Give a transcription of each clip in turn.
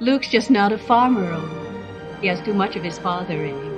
Luke's just not a farmer, He has too much of his father in him.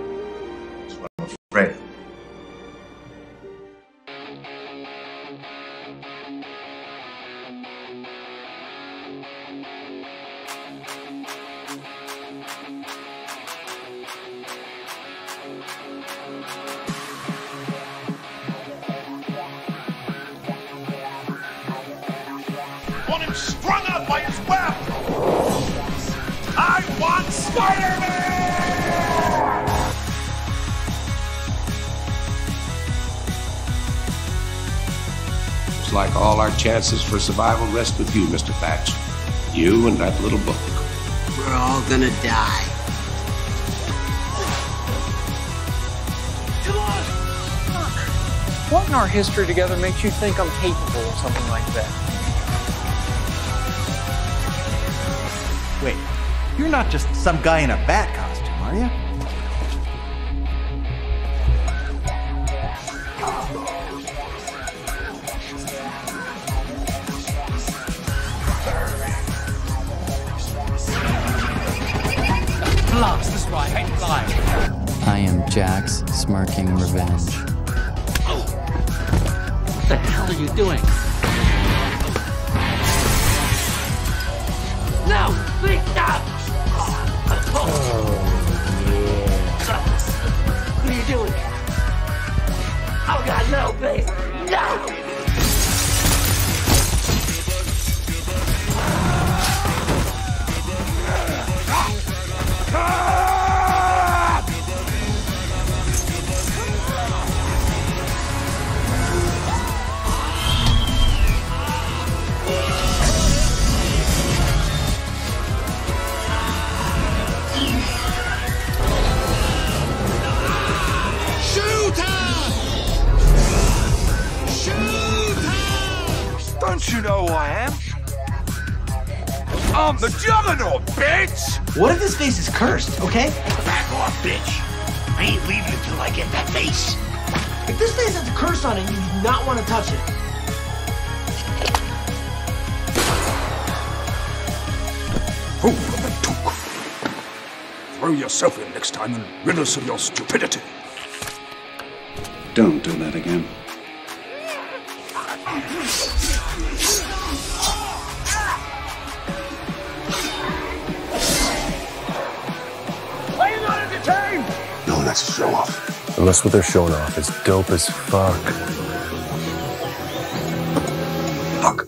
Chances for survival rest with you, Mr. Thatch. You and that little book. We're all gonna die. Come on! Fuck. What in our history together makes you think I'm capable of something like that? Wait, you're not just some guy in a bat yourself in next rid us of your stupidity. Don't do that again. Are you not entertained? No, that's a show off. Unless what they're showing off is dope as fuck. Fuck.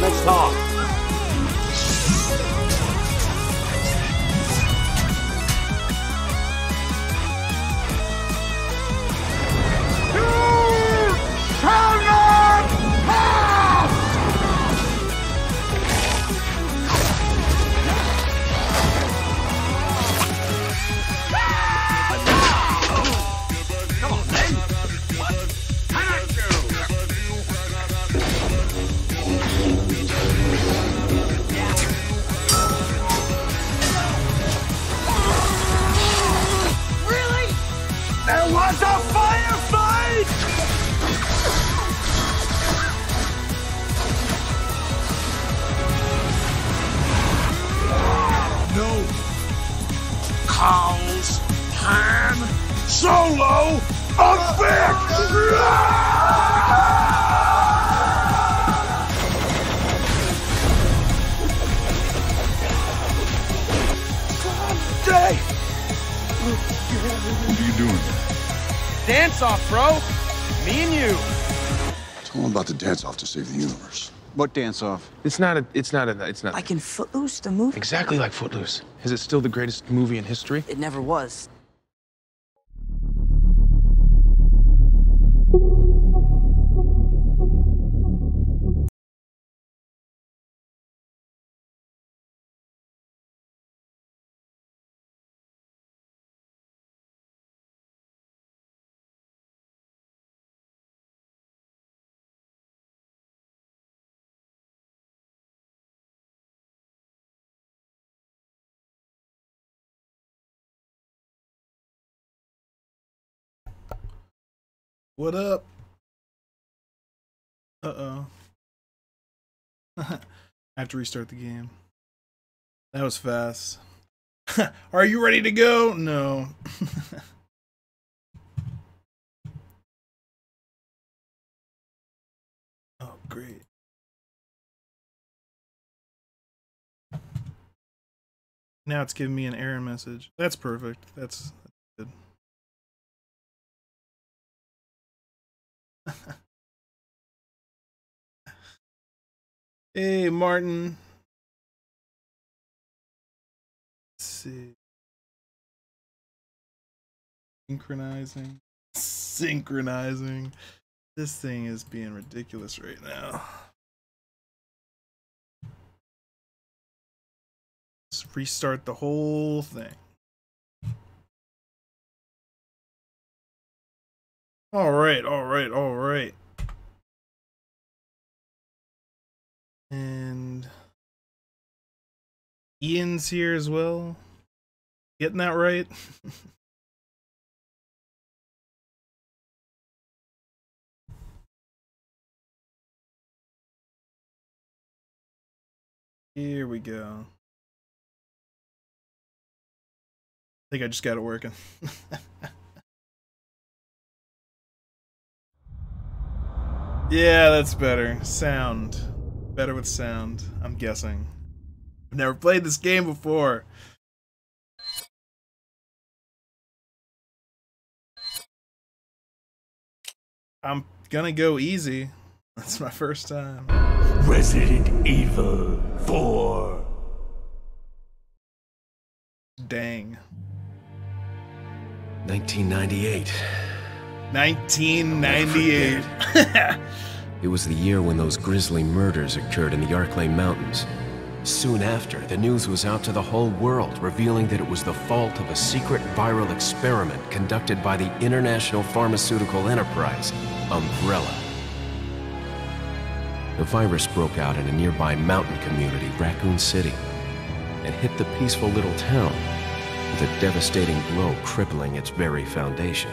Let's talk. Save the universe. What dance off? It's not a. It's not a. It's not Like in Footloose, the movie? exactly like Footloose. Is it still the greatest movie in history? It never was. What up? Uh oh. I have to restart the game. That was fast. Are you ready to go? No. oh, great. Now it's giving me an error message. That's perfect. That's, hey, Martin. Let's see. Synchronizing. Synchronizing. This thing is being ridiculous right now. Let's restart the whole thing. All right, all right, all right. And Ian's here as well. Getting that right? Here we go. I think I just got it working. yeah, that's better. Sound. Better with sound, I'm guessing. I've never played this game before. I'm gonna go easy. That's my first time. Resident Evil 4. Dang. 1998. 1998. it was the year when those grisly murders occurred in the Arklay Mountains. Soon after, the news was out to the whole world, revealing that it was the fault of a secret viral experiment conducted by the international pharmaceutical enterprise, Umbrella. The virus broke out in a nearby mountain community, Raccoon City, and hit the peaceful little town with a devastating blow crippling its very foundation.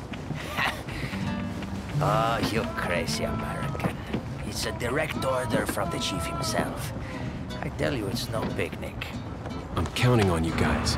Ah, oh, you crazy American. It's a direct order from the chief himself. I tell you, it's no picnic. I'm counting on you guys.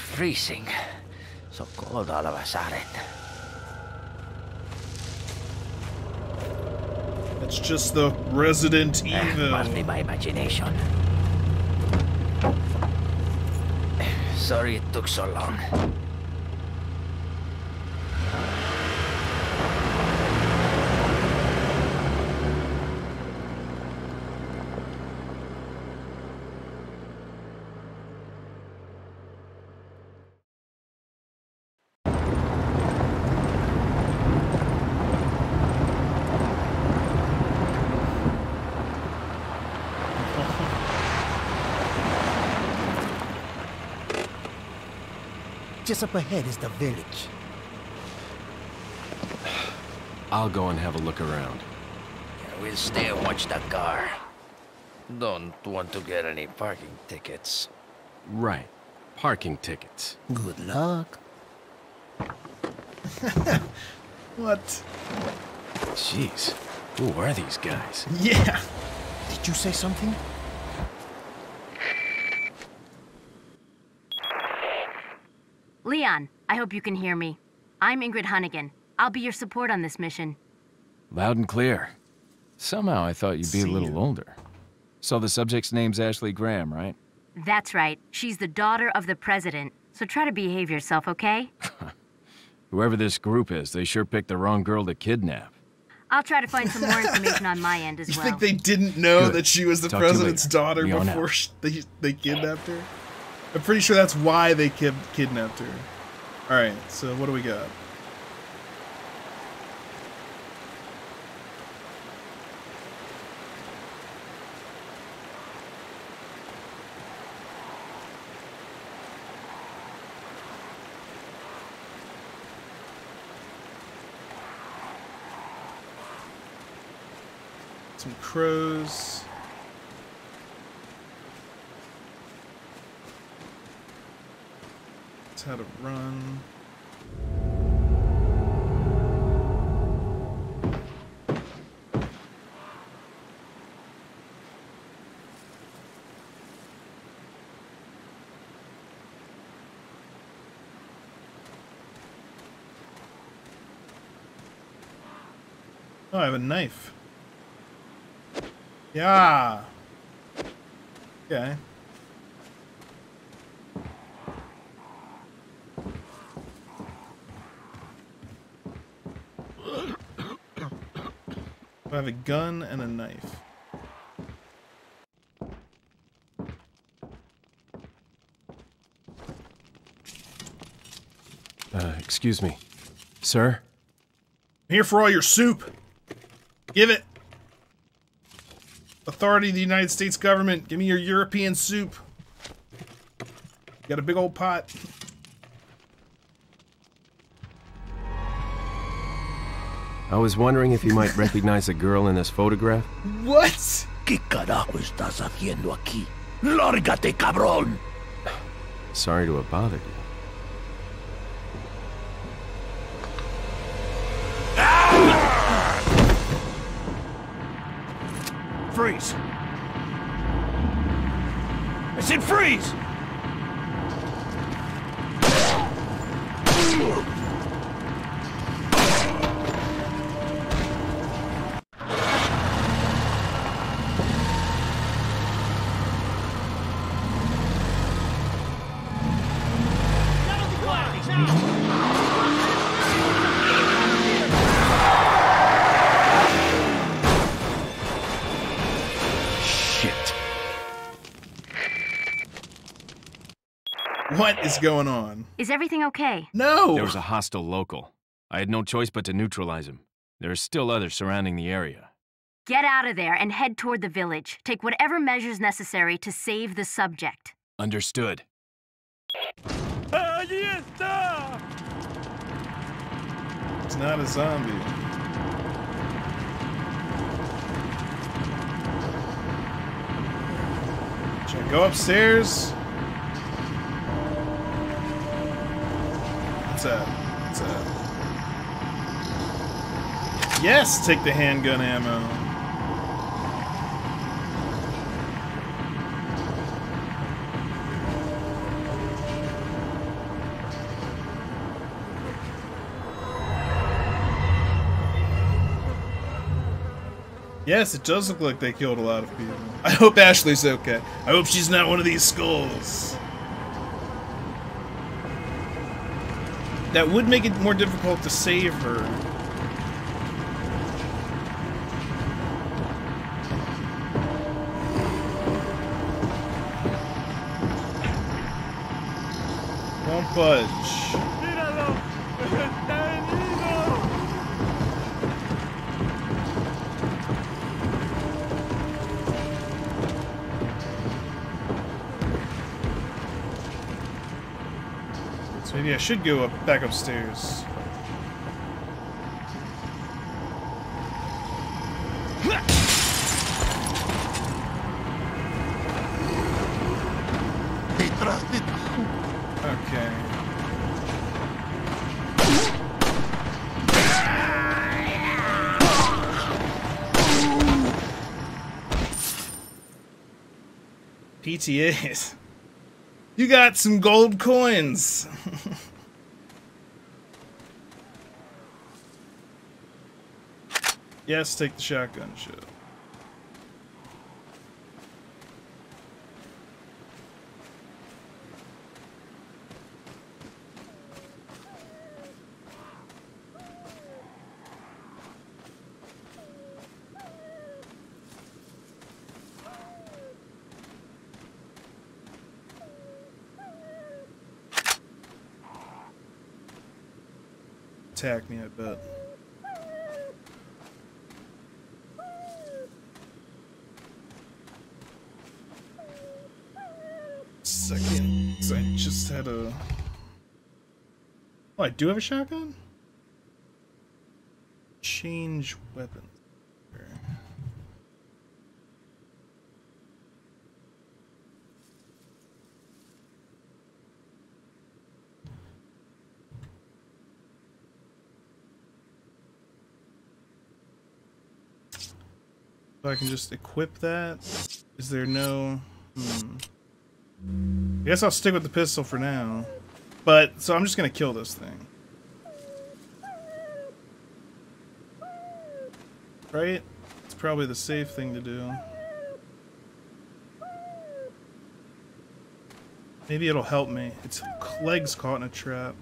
freezing. So cold all of a sudden. It's just the Resident eh, Evil. Must be my imagination. Sorry it took so long. Just up ahead is the village. I'll go and have a look around. Yeah, we'll stay and watch the car. Don't want to get any parking tickets. Right. Parking tickets. Good luck. what? Jeez. Who are these guys? Yeah. Did you say something? Leon, I hope you can hear me. I'm Ingrid Hunnigan. I'll be your support on this mission. Loud and clear. Somehow I thought you'd be See a little you. older. So the subject's name's Ashley Graham, right? That's right. She's the daughter of the president. So try to behave yourself, okay? Whoever this group is, they sure picked the wrong girl to kidnap. I'll try to find some more information on my end as well. You think they didn't know Good. that she was the Talk president's daughter We before out. they they kidnapped her? I'm pretty sure that's why they kid kidnapped her. All right, so what do we got? Some crows. It's how to run. Oh, I have a knife. Yeah. Okay. I have a gun and a knife. Uh, excuse me. Sir? I'm here for all your soup. Give it. Authority of the United States government, give me your European soup. Got a big old pot. I was wondering if you might recognize a girl in this photograph? What? ¿Qué carajo estás haciendo aquí? ¡Lárgate, cabrón! Sorry to have bothered you. Freeze! I said freeze! Is going on? Is everything okay? No! There was a hostile local. I had no choice but to neutralize him. There are still others surrounding the area. Get out of there and head toward the village. Take whatever measures necessary to save the subject. Understood. It's not a zombie. Should I go upstairs? It's a, it's a. Yes, take the handgun ammo. Yes, it does look like they killed a lot of people. I hope Ashley's okay. I hope she's not one of these skulls. That would make it more difficult to save her. Won't budge. Maybe I should go up, back upstairs. Okay. PTAs. You got some gold coins. Yes, take the shotgun shit. Attack me, I bet. Oh, I do have a shotgun? Change weapon. So I can just equip that? Is there no... Hmm. I guess I'll stick with the pistol for now. But, so I'm just gonna kill this thing. Right? It's probably the safe thing to do. Maybe it'll help me. Its leg's caught in a trap.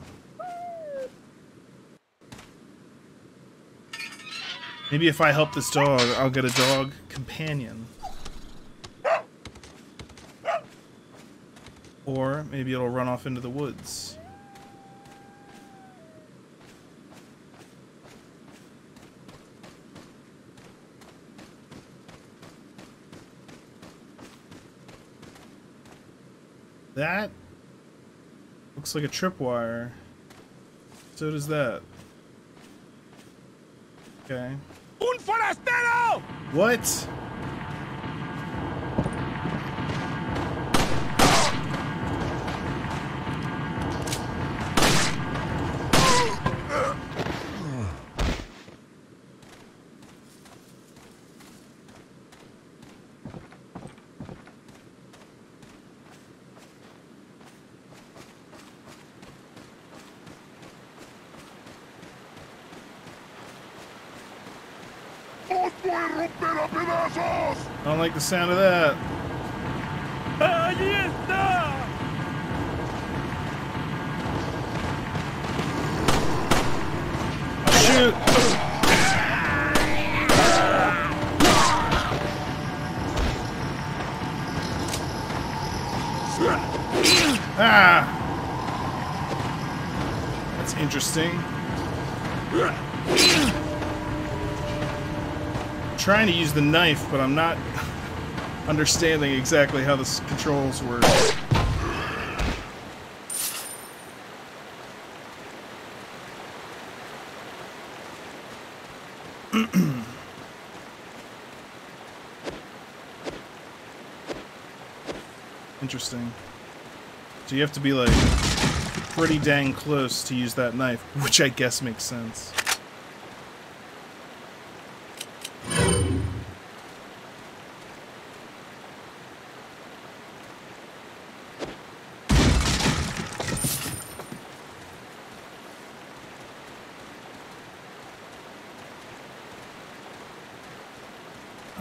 Maybe if I help this dog, I'll get a dog companion. Or maybe it'll run off into the woods. That looks like a tripwire. So does that. Okay. ¡Un forastero! What? I don't like the sound of that. Shoot! Ah! That's interesting. Trying to use the knife, but I'm not understanding exactly how the controls work. Interesting. So you have to be like pretty dang close to use that knife, which I guess makes sense.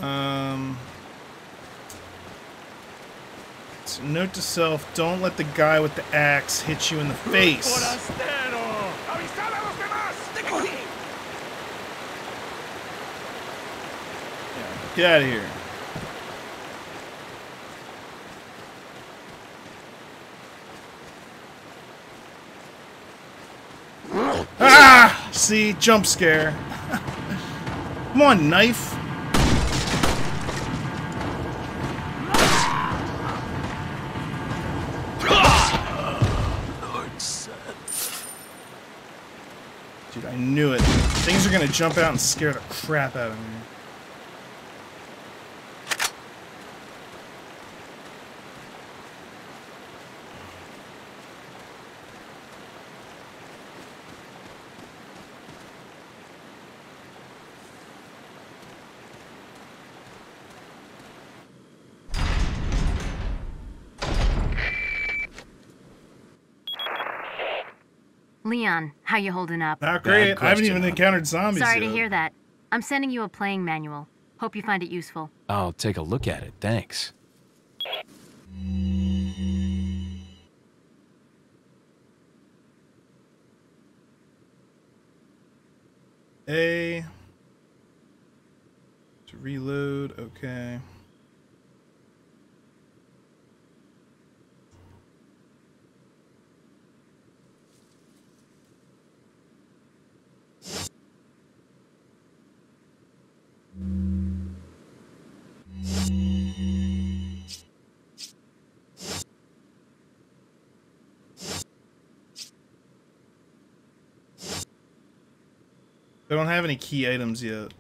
Um. so to self: Don't let the guy with the axe hit you in the face. Get out of here. Ah! See, jump scare. Come on, knife. Jump out and scare the crap out of me. Leon, how you holding up? Not great. I haven't even encountered zombies Sorry yet. to hear that. I'm sending you a playing manual. Hope you find it useful. I'll take a look at it, thanks. I don't have any key items yet.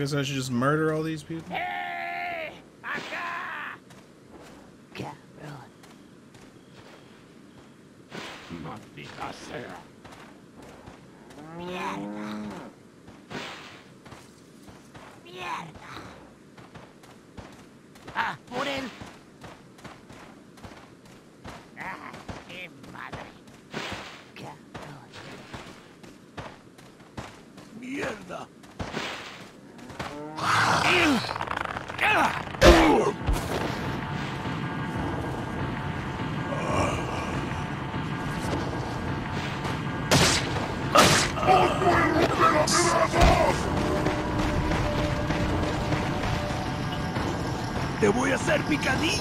I guess I should just murder all these people. Picadillo!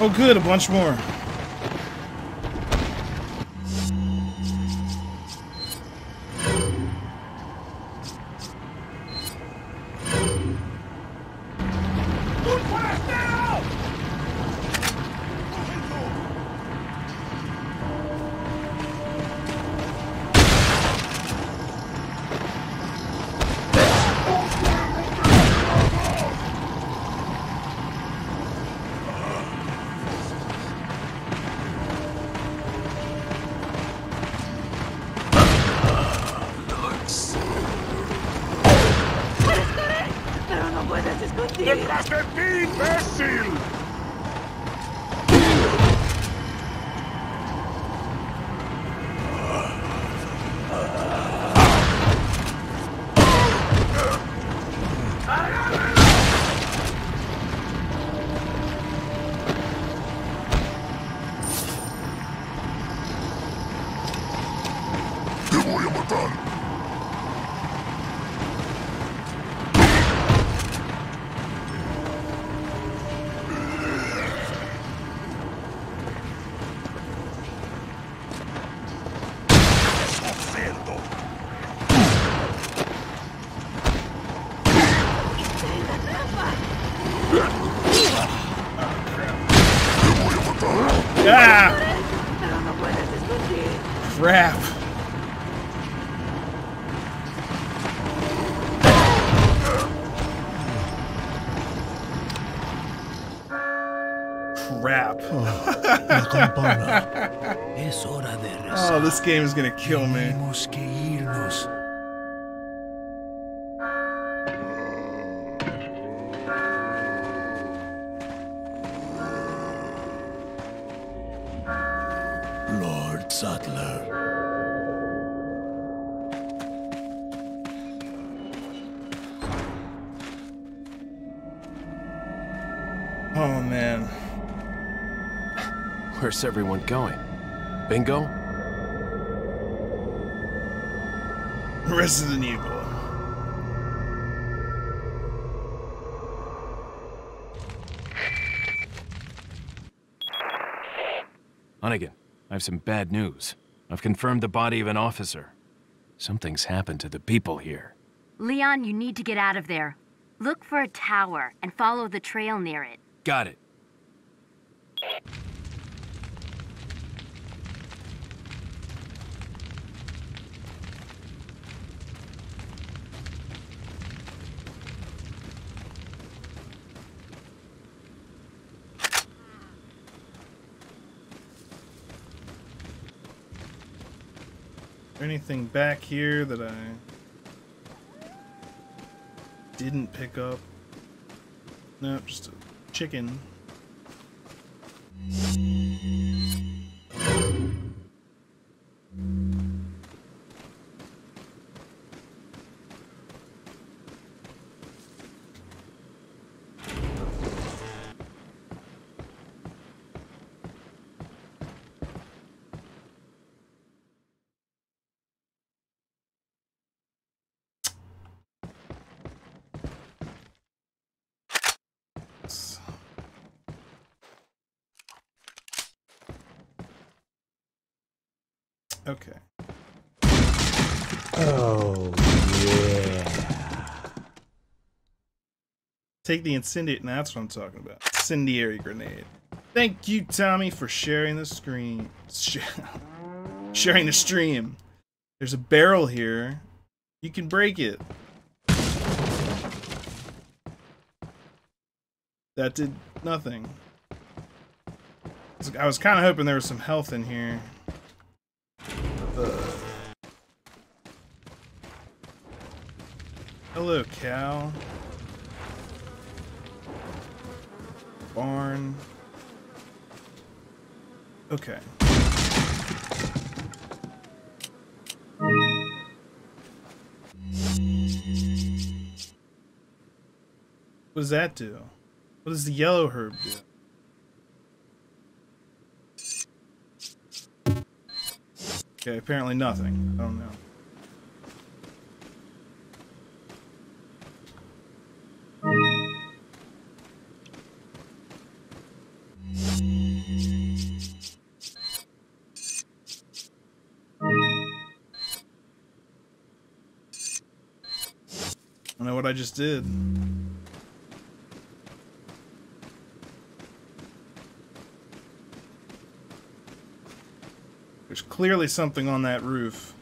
Oh, good, a bunch more. Game is gonna kill me. Tenemos que irnos. Lord Saddler. Oh man. Where's everyone going? Bingo? Resident Evil. Hunnigan, I have some bad news. I've confirmed the body of an officer. Something's happened to the people here. Leon, you need to get out of there. Look for a tower and follow the trail near it. Got it. Anything back here that I didn't pick up? No, just a chicken. Okay. Oh, yeah. Take the incendiary. Nah, that's what I'm talking about. Incendiary grenade. Thank you, Tommy, for sharing the screen. Sh sharing the stream. There's a barrel here. You can break it. That did nothing. I was kind of hoping there was some health in here. Hello, cow. Barn. Okay. What does that do? What does the yellow herb do? Okay, apparently nothing. I don't know. Just did. There's clearly something on that roof.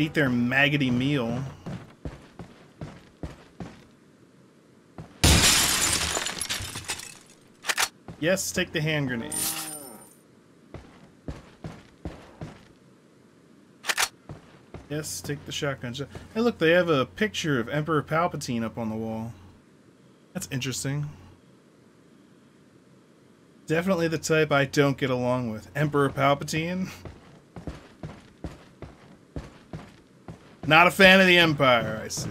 Eat their maggoty meal. Yes, take the hand grenade. Yes, take the shotgun. Hey, look, they have a picture of Emperor Palpatine up on the wall. That's interesting. Definitely the type I don't get along with. Emperor Palpatine? Not a fan of the Empire, I see.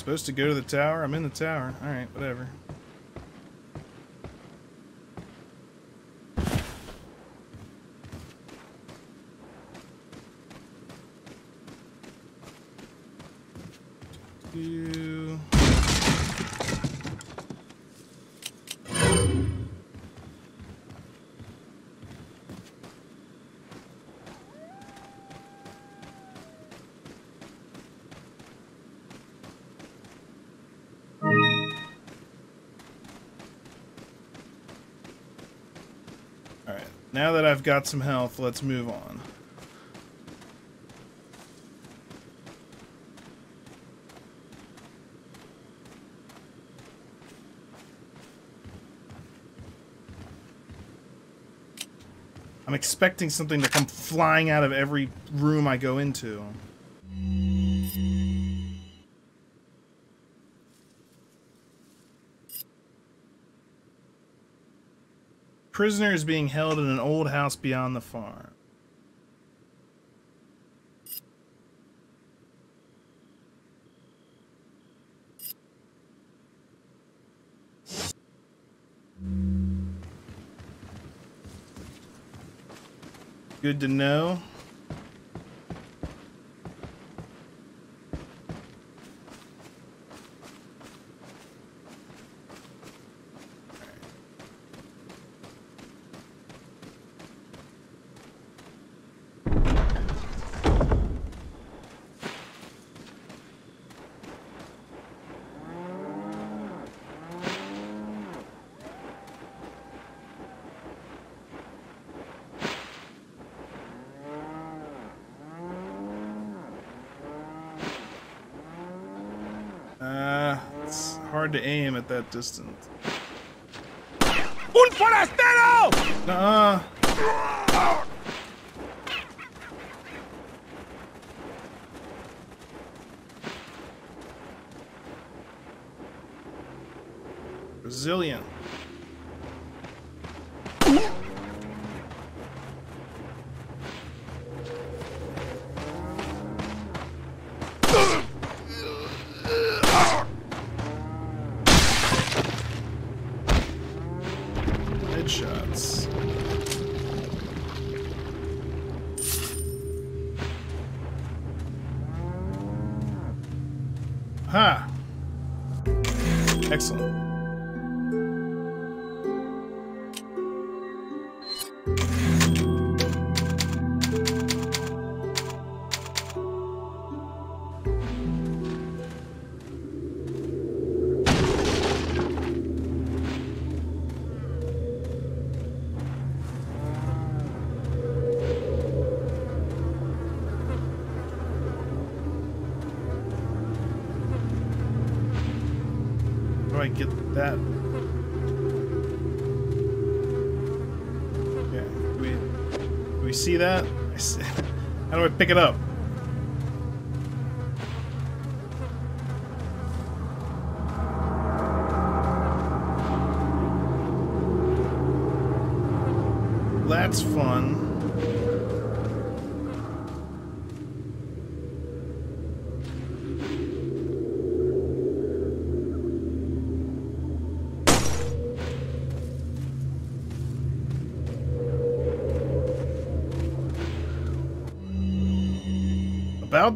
Supposed to go to the tower? I'm in the tower. Alright, whatever. I've got some health, let's move on. I'm expecting something to come flying out of every room I go into. Prisoner is being held in an old house beyond the farm. Good to know. Uh, it's hard to aim at that distance. ¡Un forastero! Uh, that? Yeah, do we, we see that? How do I pick it up?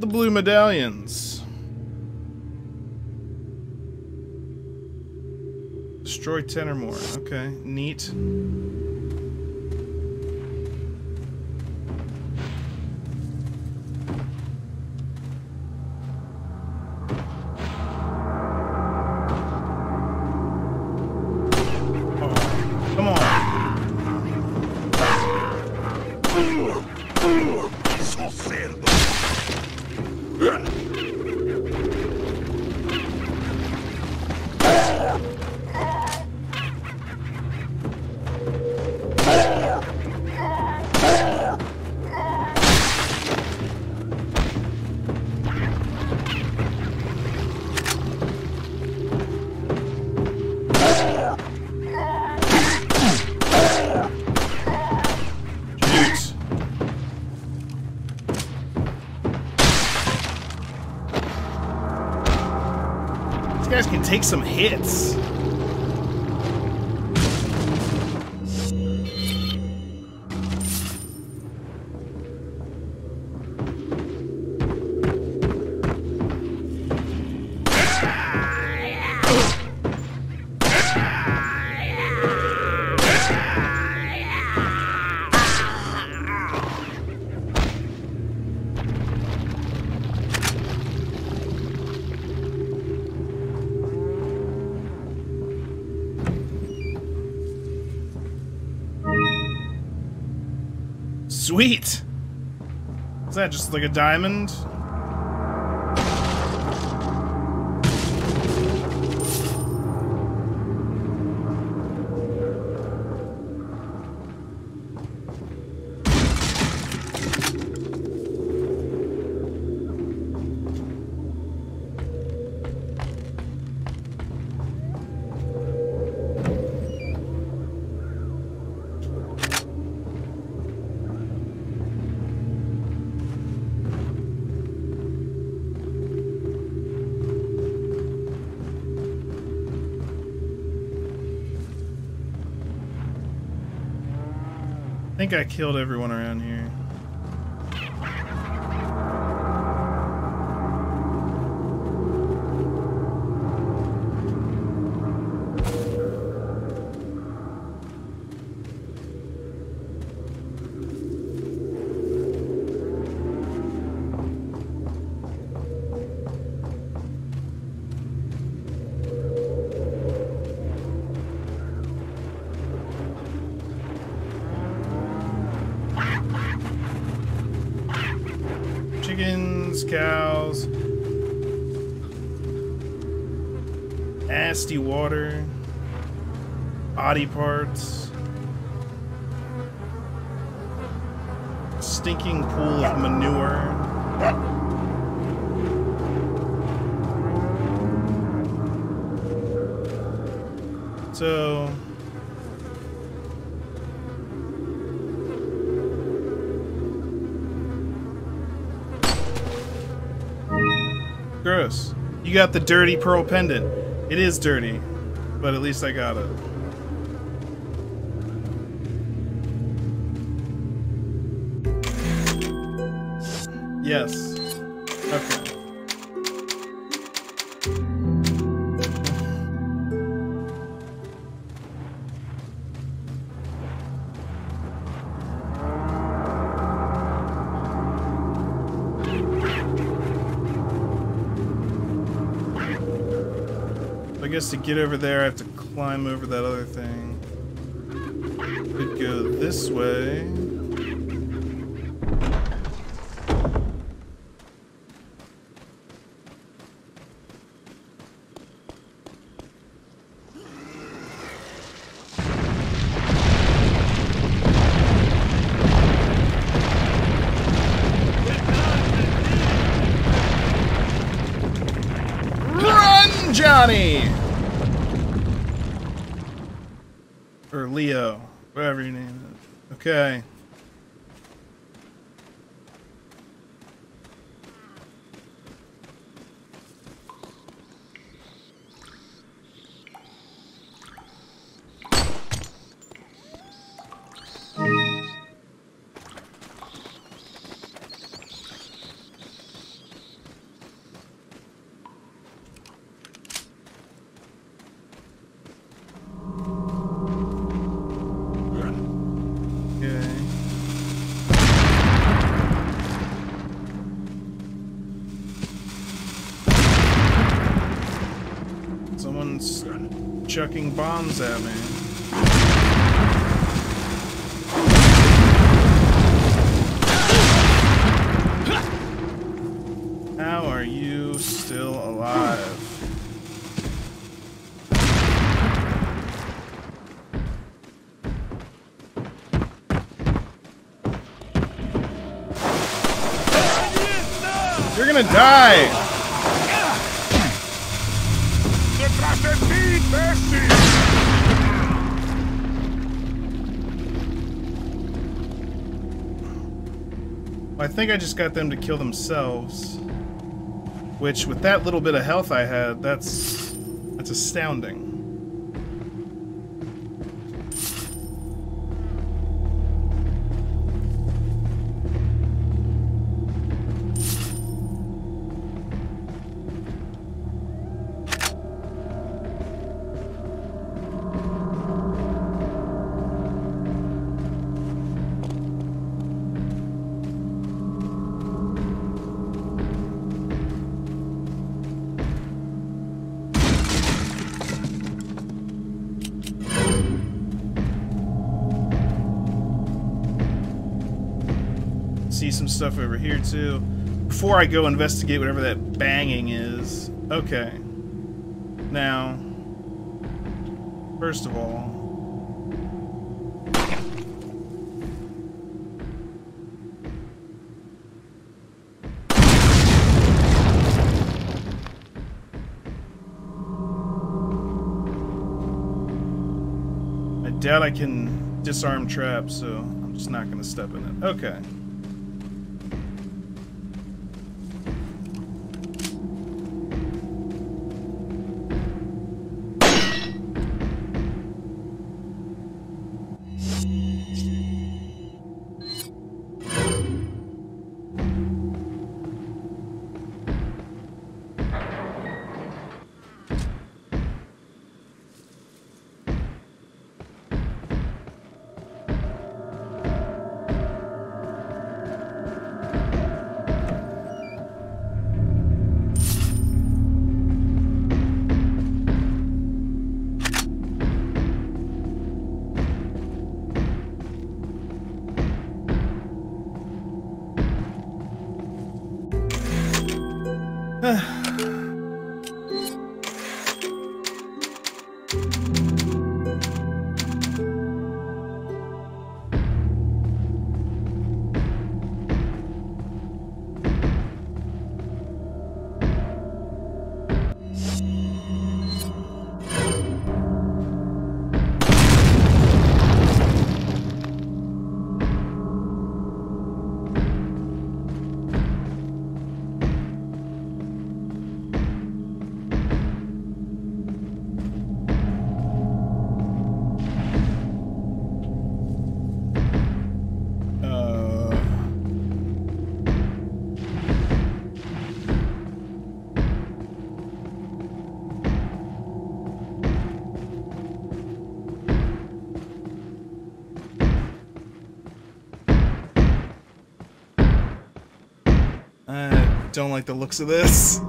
The blue medallions. Destroy 10 or more. Okay, neat. Take some hits. Sweet. Is that just like a diamond? Think I killed everyone around here. Body parts, stinking pool of manure. So Gross. You got the dirty pearl pendant. It is dirty, but at least I got it. Get over there, I have to climb over that other thing. Starts chucking bombs at me. How are you still alive? You're gonna die! I think I just got them to kill themselves. Which, with that little bit of health I had, that's that's astounding. Before I go investigate whatever that banging is. Okay. Now, first of all, I doubt I can disarm traps, so I'm just not going to step in it. Okay. Don't like the looks of this.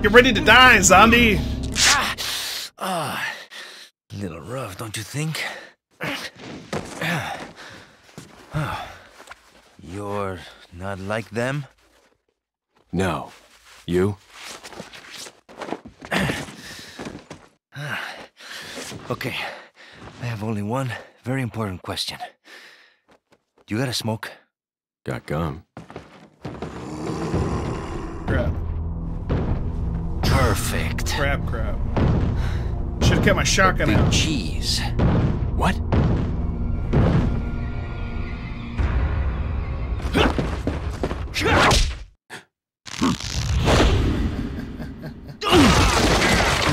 Get ready to die, zombie! Ah, a little rough, don't you think? Oh, you're not like them? No. You? Okay, I have only one very important question. You got a smoke? Got gum. Crap. Perfect. Crap, crap. Should have kept my shotgun Big out. cheese. What?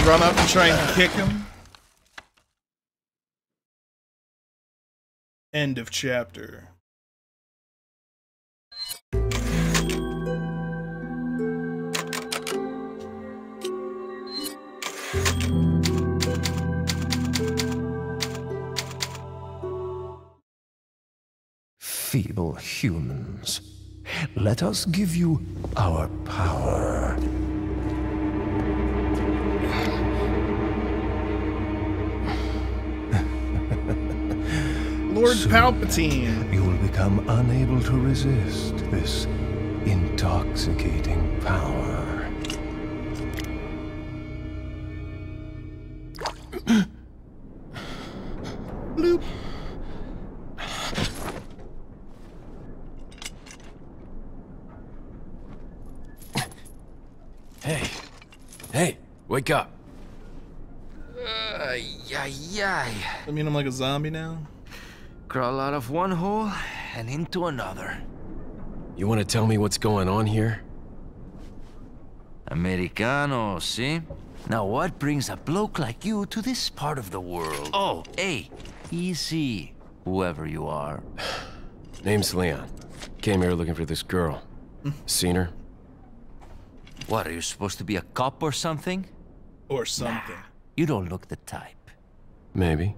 Run up and try and kick him. End of chapter. feeble humans. Let us give you our power. Lord Palpatine. You will become unable to resist this intoxicating power. Bloop. Hey. Hey, wake up. Ay, ay, ay. I mean, I'm like a zombie now. Crawl out of one hole and into another. You want to tell me what's going on here? Americano, see? Now what brings a bloke like you to this part of the world? Oh, hey, easy, whoever you are. Name's Leon. Came here looking for this girl. Seen her? What, are you supposed to be a cop or something? Or something. Nah, you don't look the type. Maybe.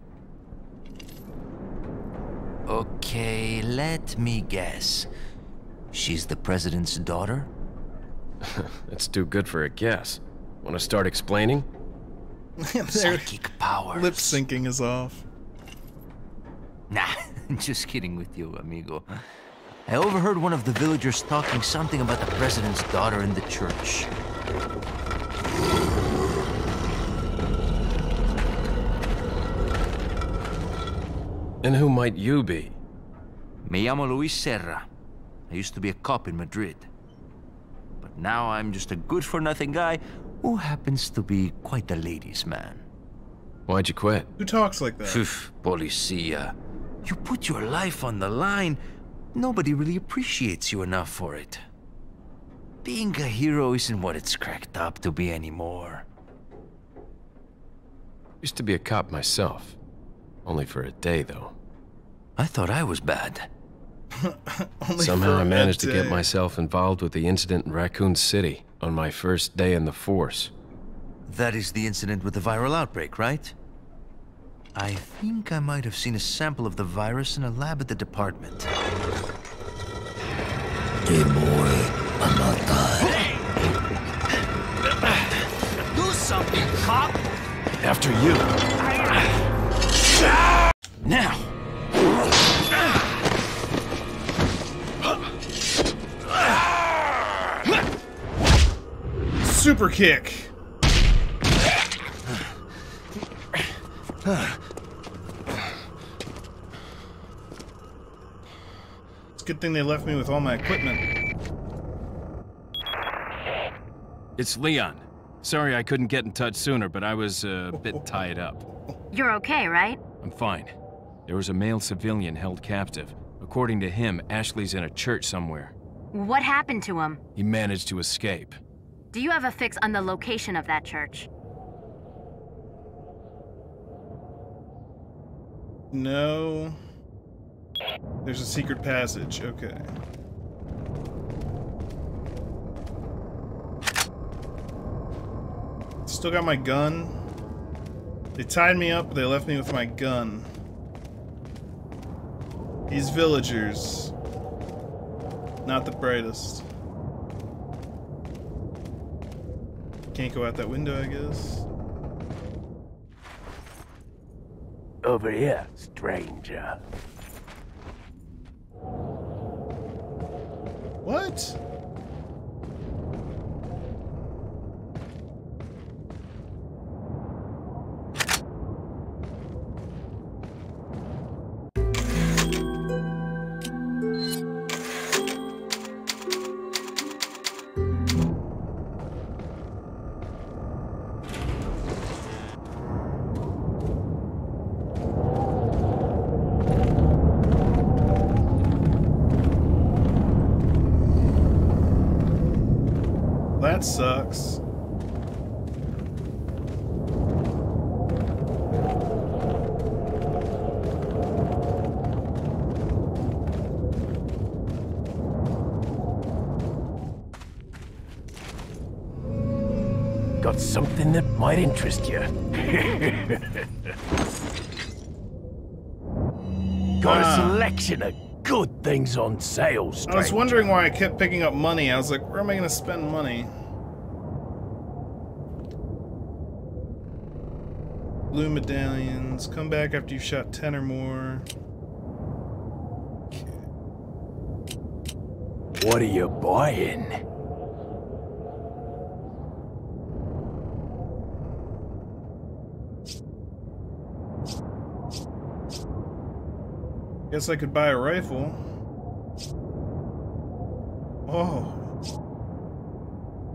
Okay, let me guess. She's the president's daughter? That's too good for a guess. Want to start explaining? Psychic powers. Lip syncing is off. Nah, just kidding with you, amigo. I overheard one of the villagers talking something about the president's daughter in the church. And who might you be? Me llamo Luis Sera. I used to be a cop in Madrid. But now I'm just a good-for-nothing guy who happens to be quite a ladies' man. Why'd you quit? Who talks like that? Phew, policia. You put your life on the line, nobody really appreciates you enough for it. Being a hero isn't what it's cracked up to be anymore. Used to be a cop myself. Only for a day, though. I thought I was bad. Somehow I managed to day. get myself involved with the incident in Raccoon City on my first day in the force. That is the incident with the viral outbreak, right? I think I might have seen a sample of the virus in a lab at the department. Do something, cop! After you. Now! Super kick. It's a good thing they left me with all my equipment. It's Leon. Sorry I couldn't get in touch sooner, but I was uh, a bit tied up. You're okay, right? I'm fine. There was a male civilian held captive. According to him, Ashley's in a church somewhere. What happened to him? He managed to escape. Do you have a fix on the location of that church? No. There's a secret passage. Okay. Still got my gun. They tied me up, but they left me with my gun. These villagers. Not the brightest. Can't go out that window, I guess. Over here, stranger. What? That sucks. Got something that might interest you. Got a Ah. selection of things on sale, I was wondering why I kept picking up money. I was like, where am I going to spend money? Blue medallions. Come back after you've shot 10 or more. What are you buying? Guess I could buy a rifle. Oh.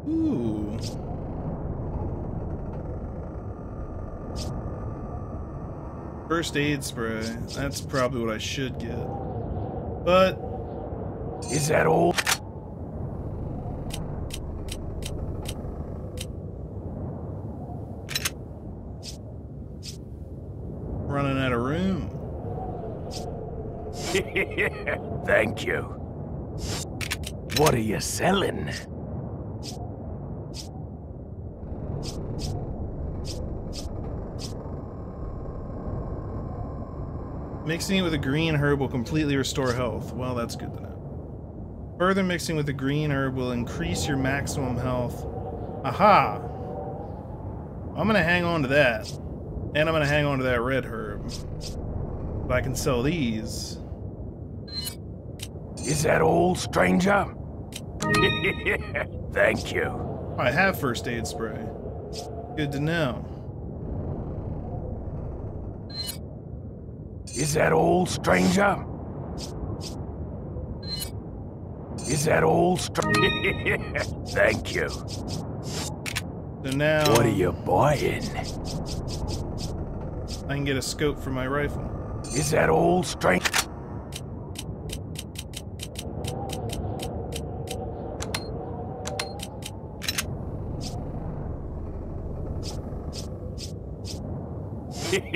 Ooh. First aid spray. That's probably what I should get. But Is that all? running out of room. Thank you. What are you selling? Mixing it with a green herb will completely restore health. Well, that's good to know. Further mixing with a green herb will increase your maximum health. Aha! I'm gonna hang on to that. And I'm gonna hang on to that red herb. If I can sell these. Is that all, stranger? Thank you. I have first aid spray. Good to know. Is that all, stranger? Is that all, stranger? Thank you. So now What are you buying? I can get a scope for my rifle. Is that all, stranger?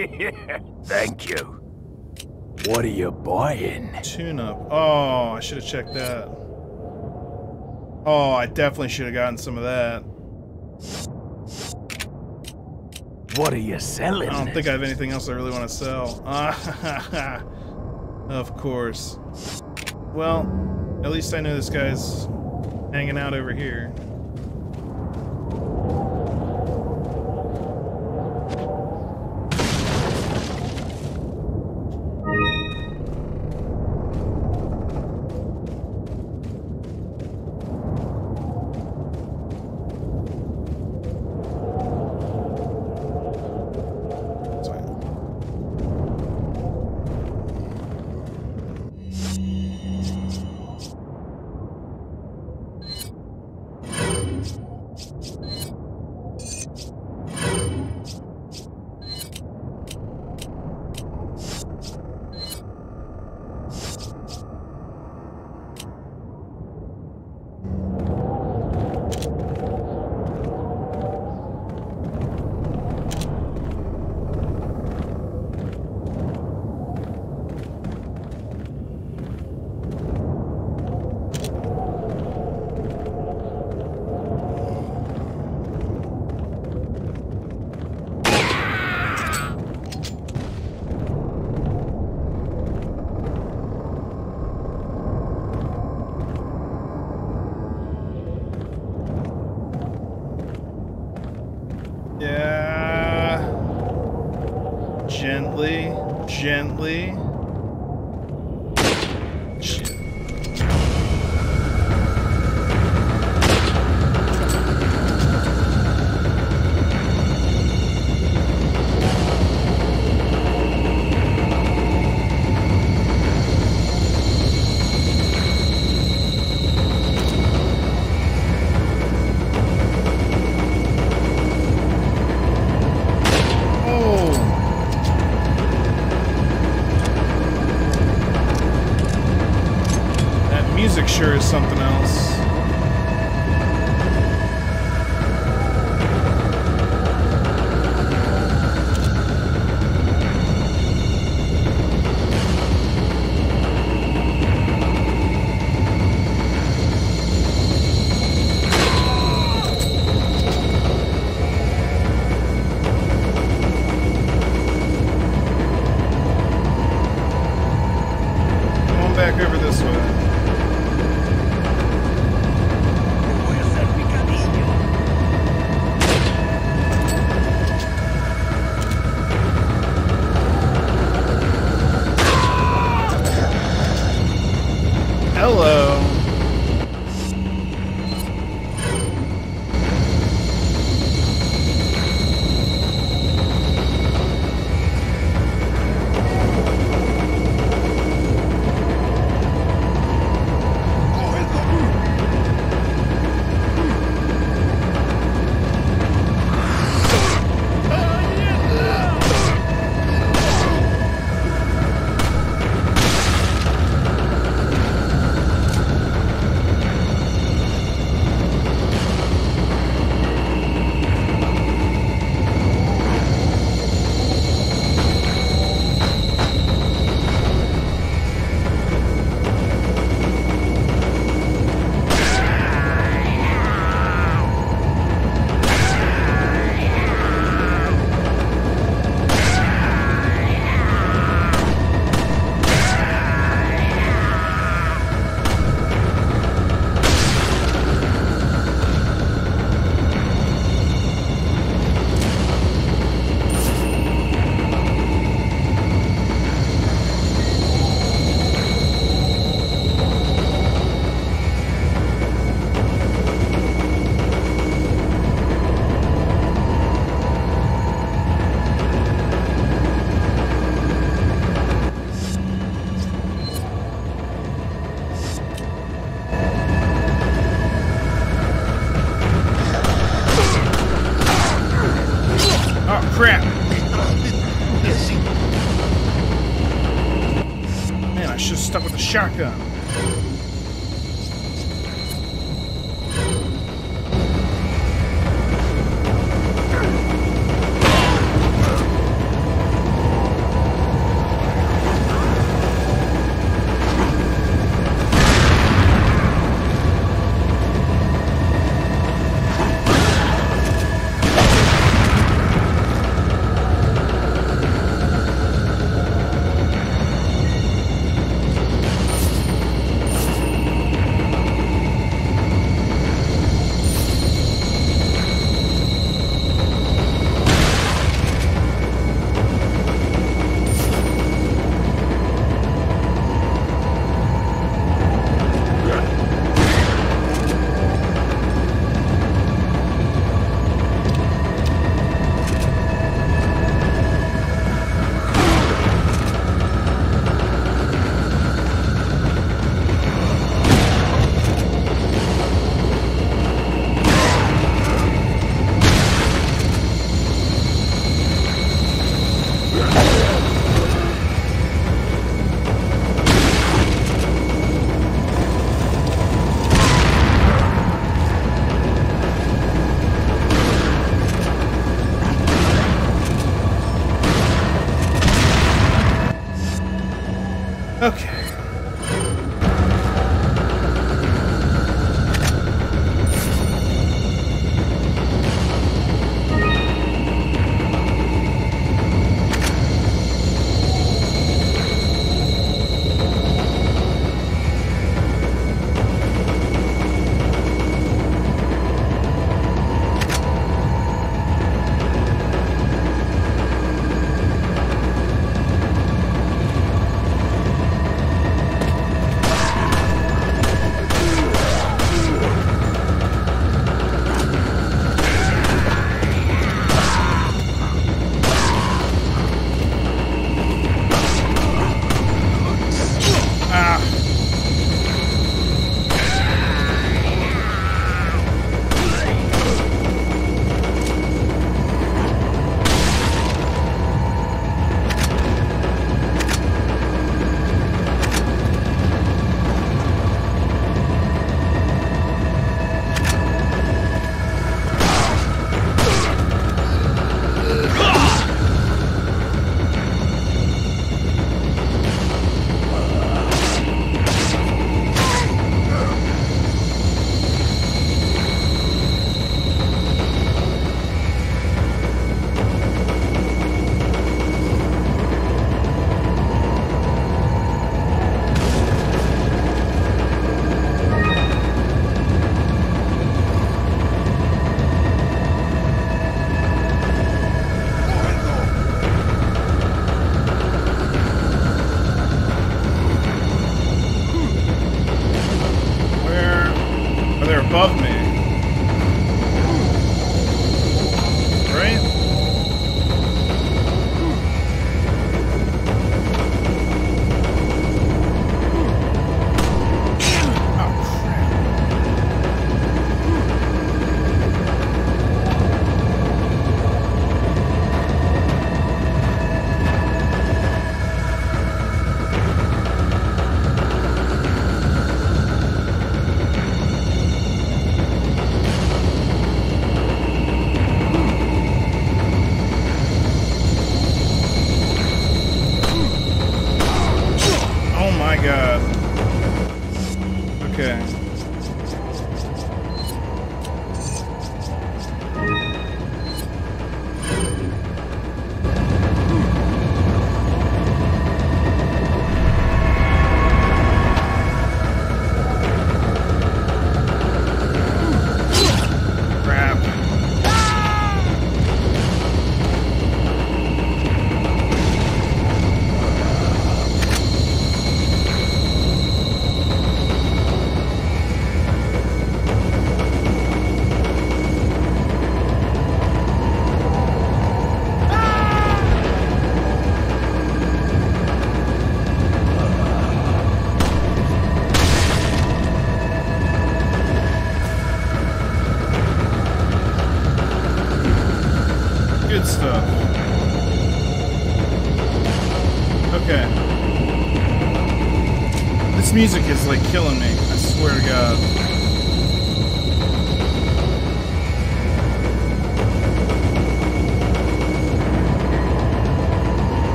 Thank you. What are you buying? Tune up. Oh, I should have checked that. Oh, I definitely should have gotten some of that. What are you selling? I don't think I have anything else I really want to sell. of course. Well, at least I know this guy's hanging out over here.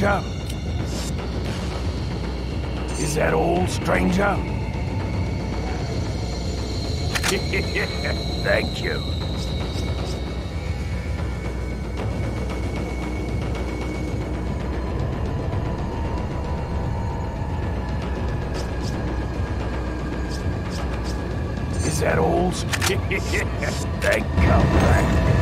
stranger? Is that all, stranger? Thank you. Is that all? Thank you,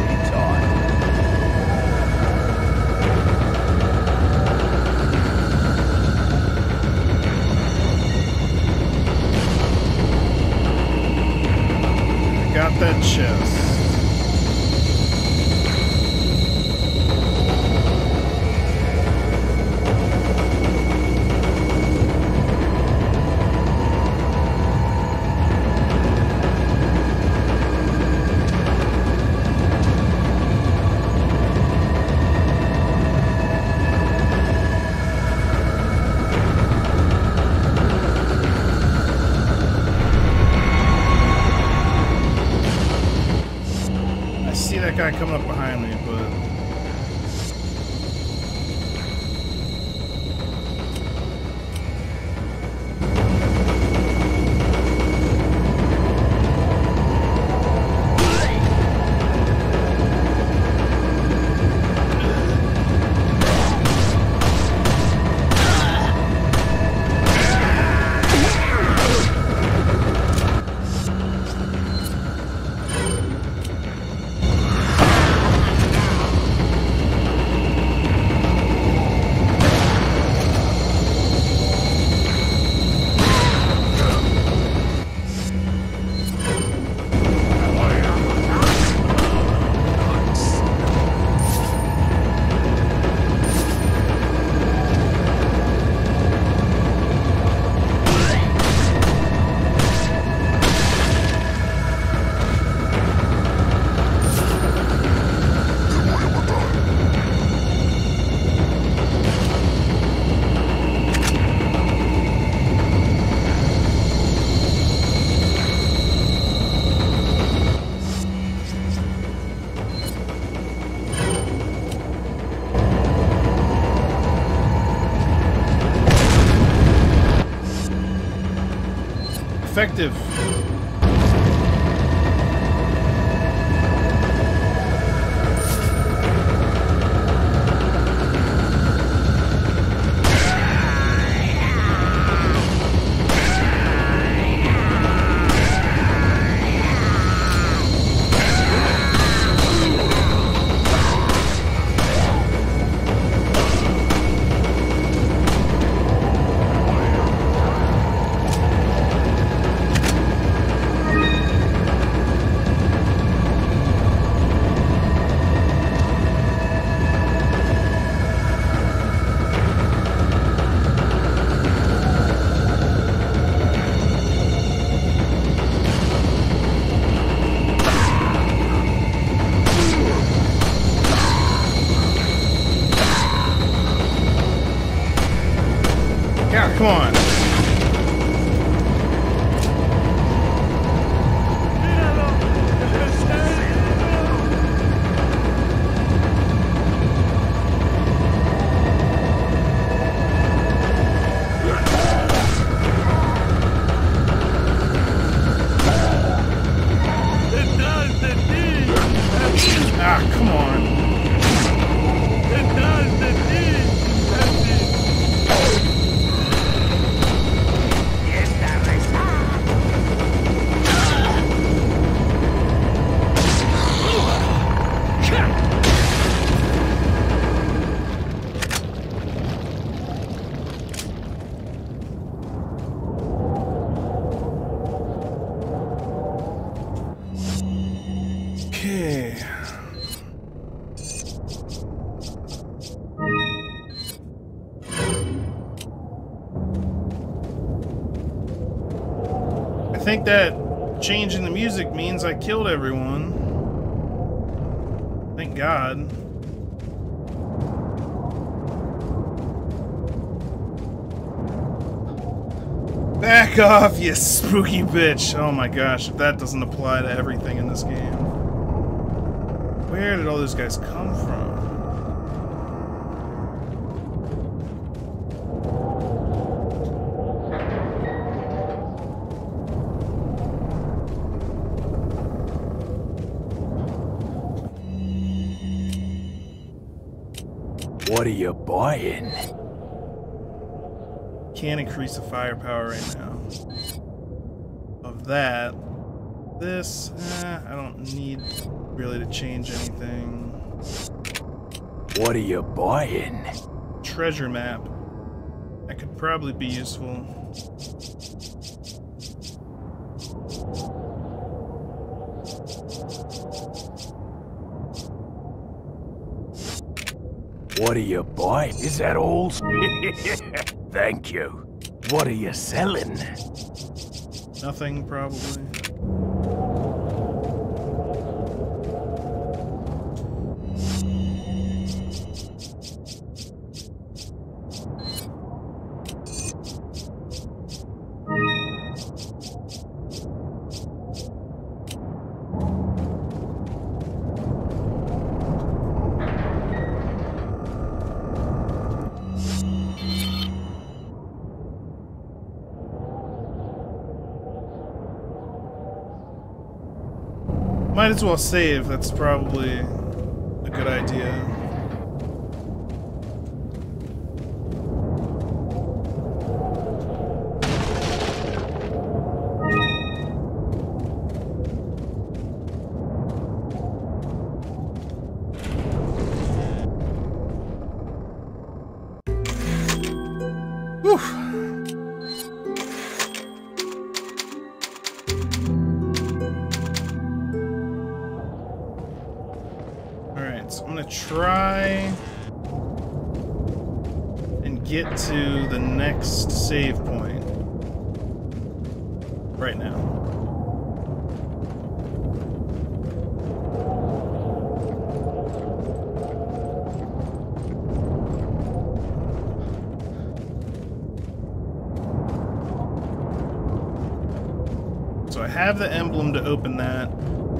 I killed everyone. Thank God. Back off, you spooky bitch. Oh my gosh, if that doesn't apply to everything in this game. Where did all those guys come from? Are you buying? Can't increase the firepower right now. Of that, this, eh, I don't need really to change anything. What are you buying? Treasure map. That could probably be useful. What are you buying? Is that all? Thank you. What are you selling? Nothing, probably. Might as well save, that's probably a good idea. Have the emblem to open that.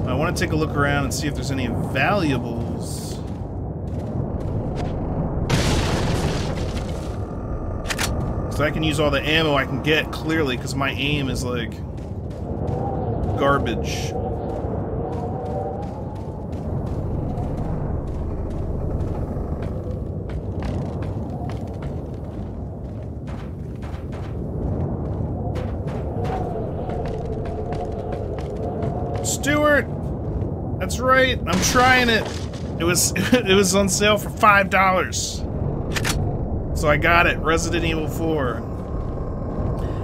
I want to take a look around and see if there's any valuables. So I can use all the ammo I can get clearly because my aim is like garbage. Stuart! That's right, I'm trying it. It was it was on sale for five dollars. So I got it, Resident Evil 4.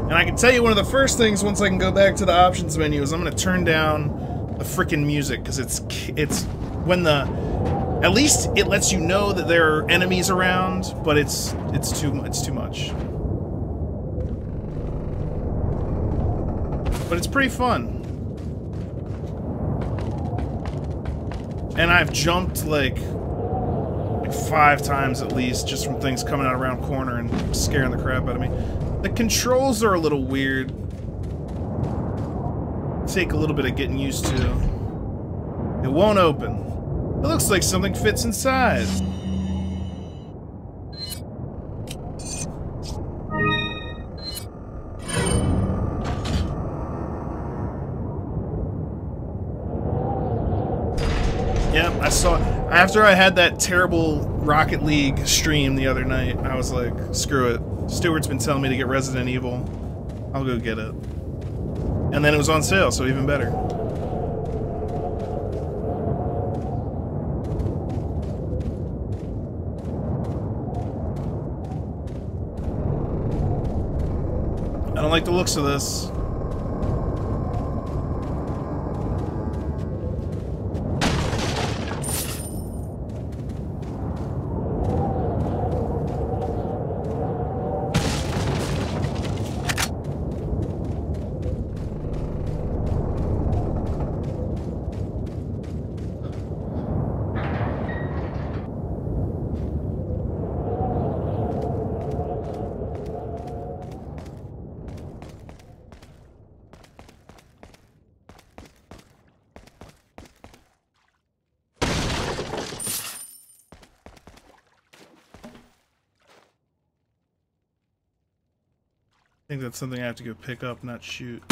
And I can tell you one of the first things once I can go back to the options menu is I'm gonna turn down the freaking music because it's it's when the at least it lets you know that there are enemies around, but it's it's too it's too much. But it's pretty fun. And I've jumped like like five times at least just from things coming out around corner and scaring the crap out of me. The controls are a little weird. Take a little bit of getting used to. It won't open. It looks like something fits inside. After I had that terrible Rocket League stream the other night, I was like, screw it. Stewart's been telling me to get Resident Evil. I'll go get it. And then it was on sale, so even better. I don't like the looks of this. think that's something I have to go pick up, not shoot.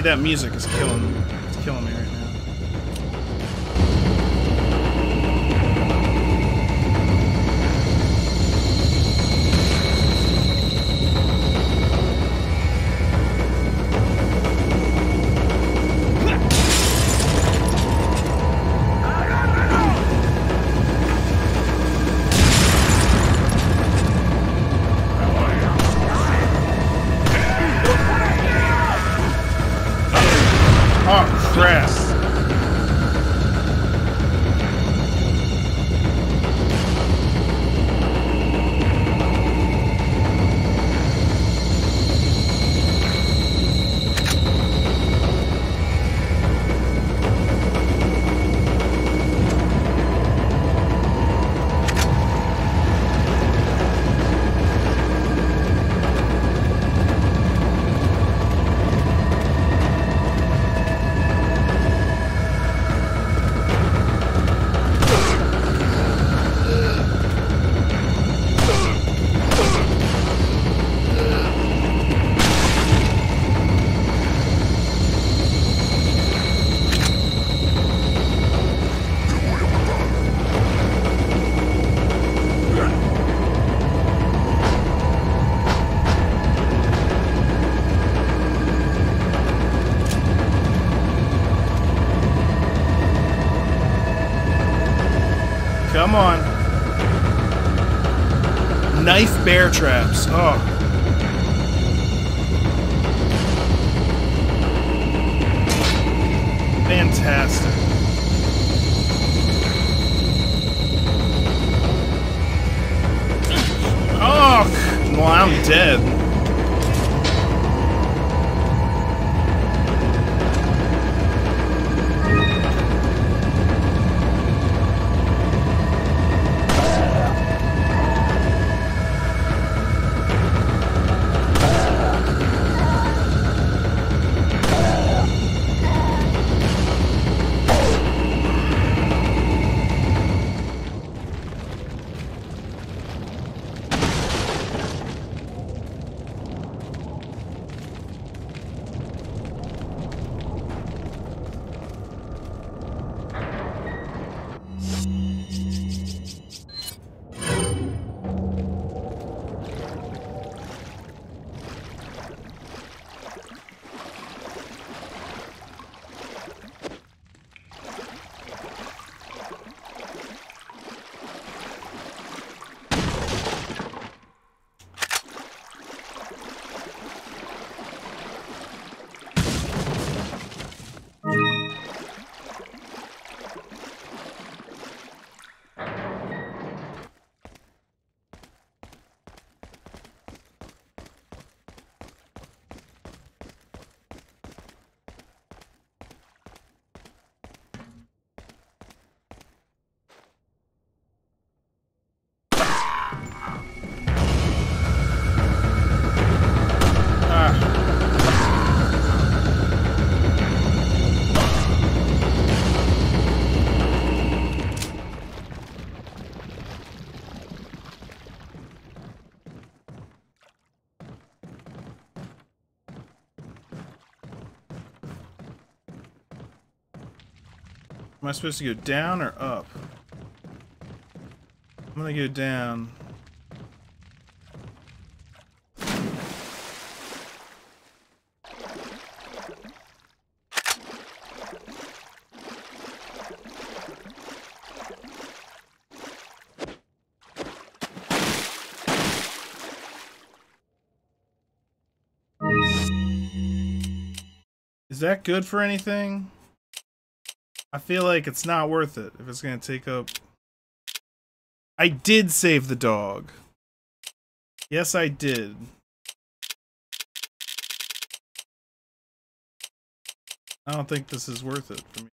See that music is killing Oh. I supposed to go down or up? I'm gonna go down. Is that good for anything? I feel like it's not worth it if it's gonna take up... I did save the dog. Yes, I did. I don't think this is worth it for me.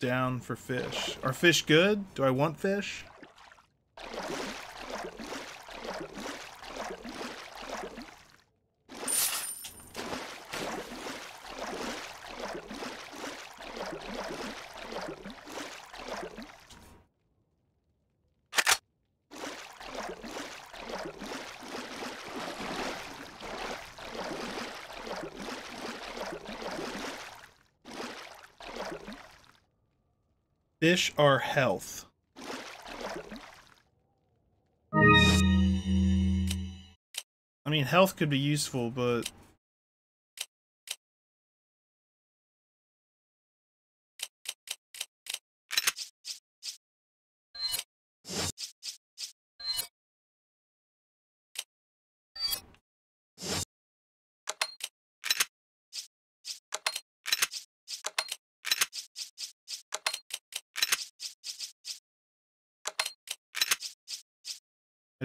Down for fish. Are fish good? Do I want fish? Are health. I mean, health could be useful, but...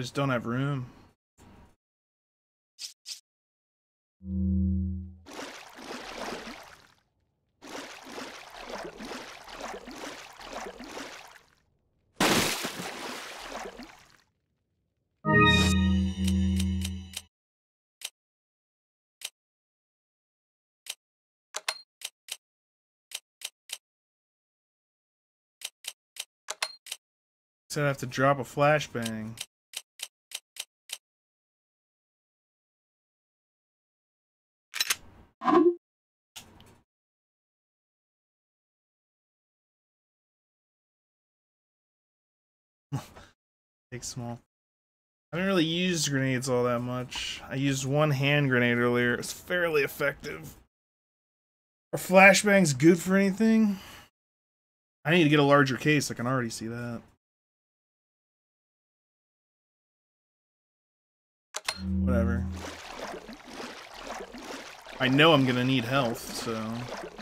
just don't have room. Said I have to drop a flashbang. Take small. I haven't really used grenades all that much. I used one hand grenade earlier. It's fairly effective. Are flashbangs good for anything? I need to get a larger case. I can already see that. Whatever. I know I'm gonna need health, so...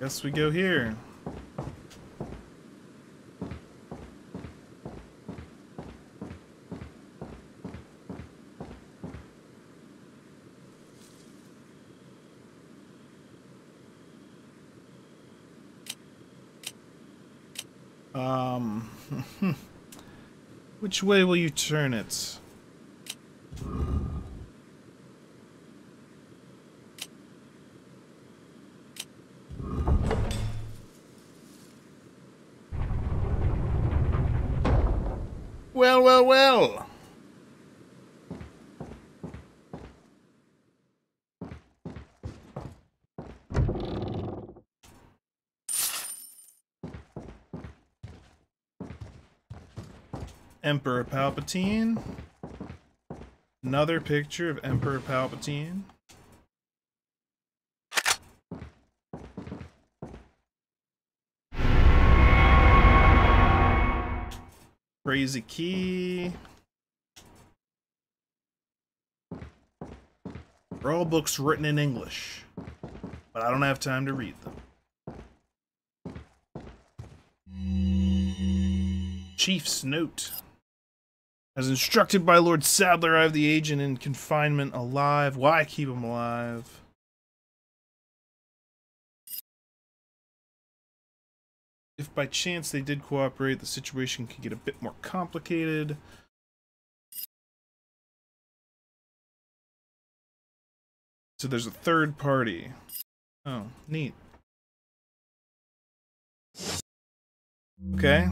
Guess we go here. Um, which way will you turn it? Emperor Palpatine. Another picture of Emperor Palpatine. Crazy Key. They're all books written in English, but I don't have time to read them. Chief's Note. As instructed by Lord Saddler, I have the agent in confinement alive. Why keep him alive? If by chance they did cooperate, the situation could get a bit more complicated. So there's a third party. Oh, neat. Okay.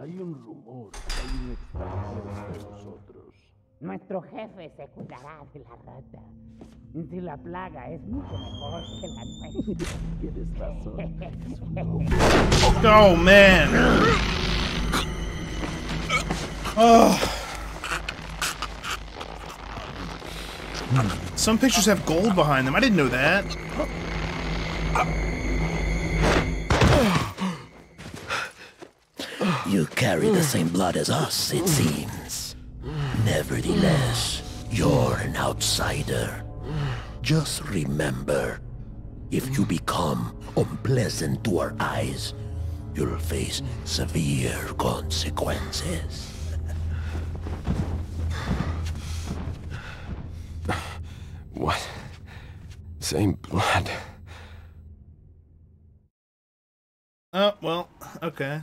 Hay un rumor, hay un extranjero entre nosotros. Nuestro jefe se cuidará de la rata. Si la plaga es mucho mejor que la nuestra. Tienes razón. Oh man. Oh. Some pictures have gold behind them. I didn't know that. You carry the same blood as us, it seems. Nevertheless, you're an outsider. Just remember, if you become unpleasant to our eyes, you'll face severe consequences. What? Same blood. Oh, well, okay.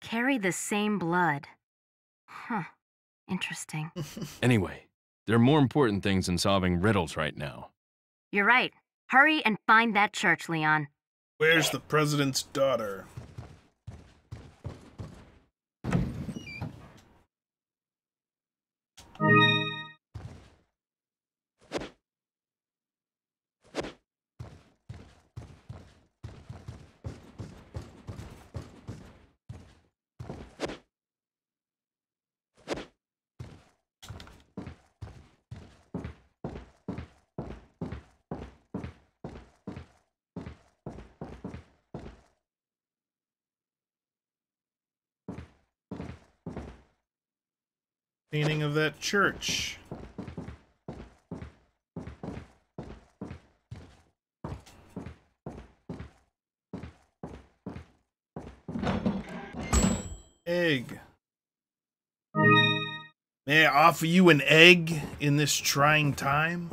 Carry the same blood. Huh. Interesting. Anyway, there are more important things than solving riddles right now. You're right. Hurry and find that church, Leon. Where's the president's daughter? Of that church. Egg. May I offer you an egg in this trying time?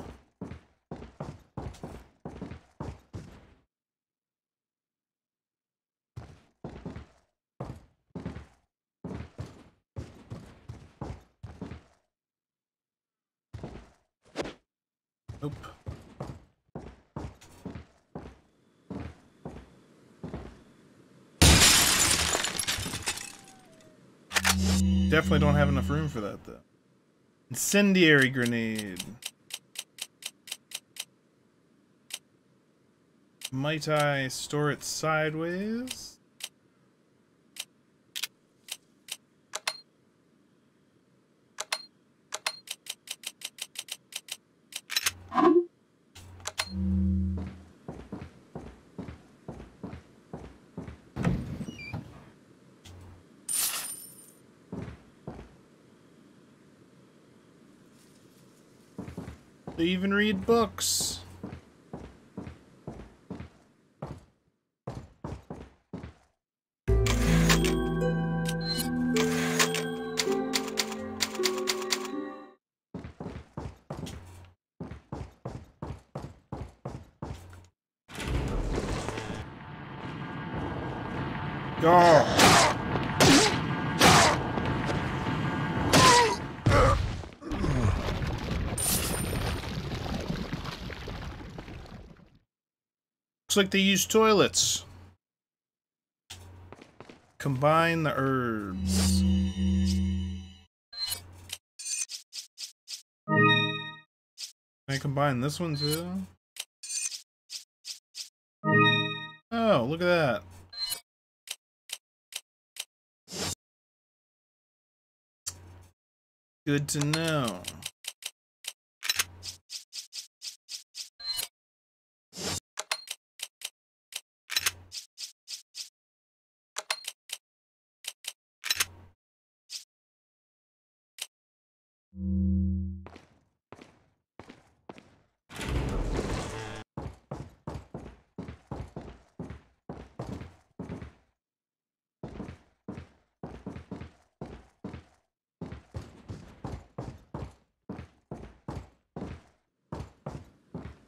Definitely don't have enough room for that, though. Incendiary grenade. Might I store it sideways? Even read books. Looks like they use toilets. Combine the herbs. Can I combine this one too? Oh, look at that. Good to know.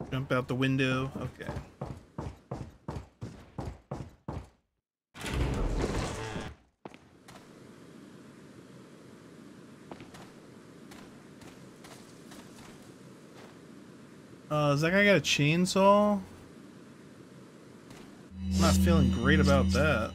Jump out the window. Okay. Uh, does that guy got a chainsaw? I'm not feeling great about that.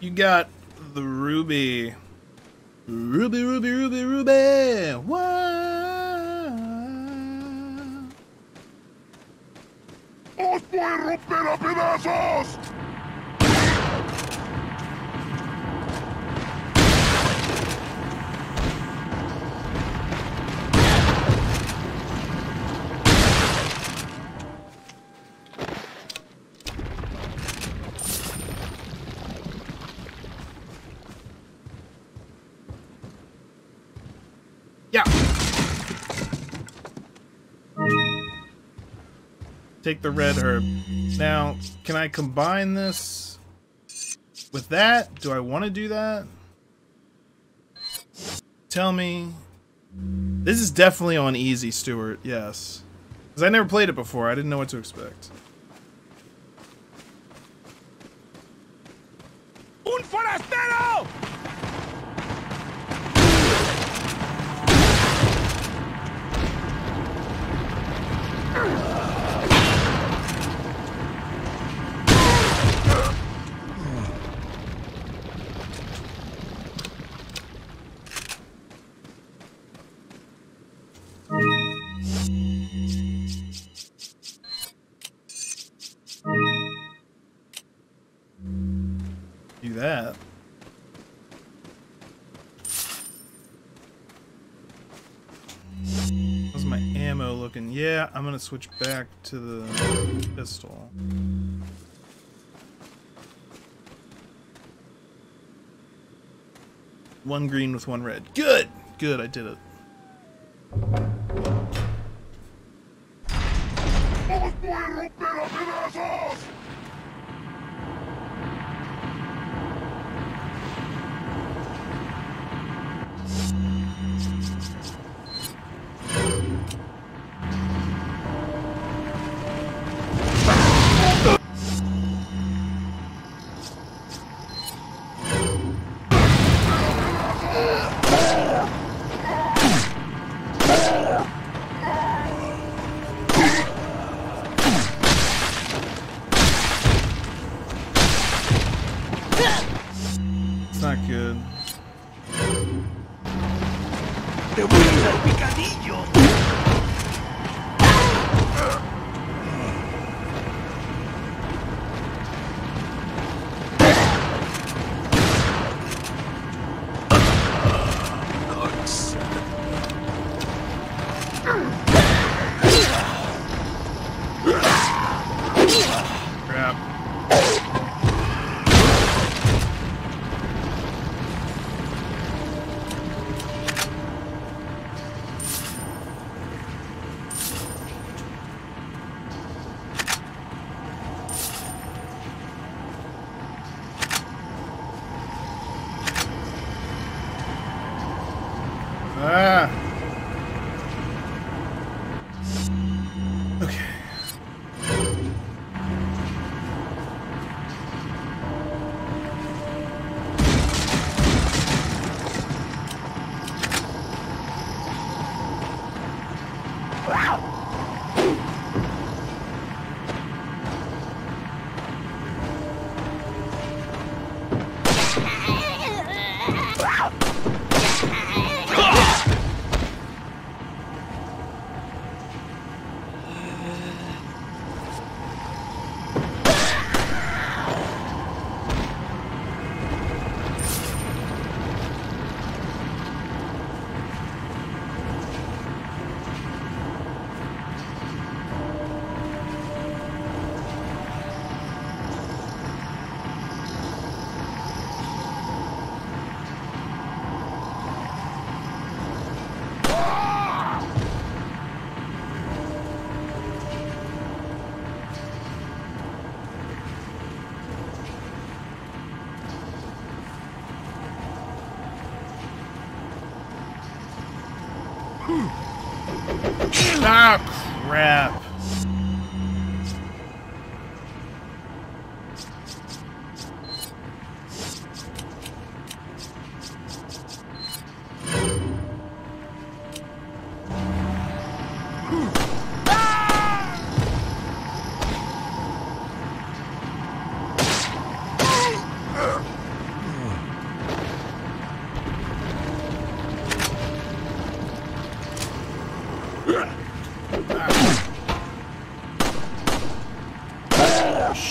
You got the ruby. Ruby, ruby, ruby, ruby. Wow. ¡Os voy a romper a pedazos! Take the red herb. Now, can I combine this with that? Do I want to do that? Tell me. This is definitely on easy, Stuart. Yes. Because I never played it before. I didn't know what to expect. ¡Un forastero! Yeah, I'm gonna switch back to the pistol. One green with one red. Good! Good, I did it.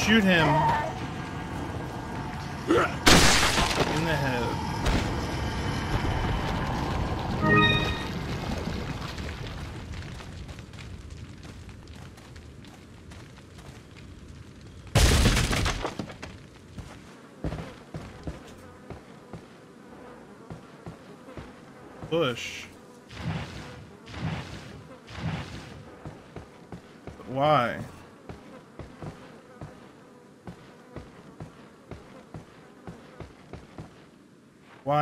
Shoot him in the head. Bush.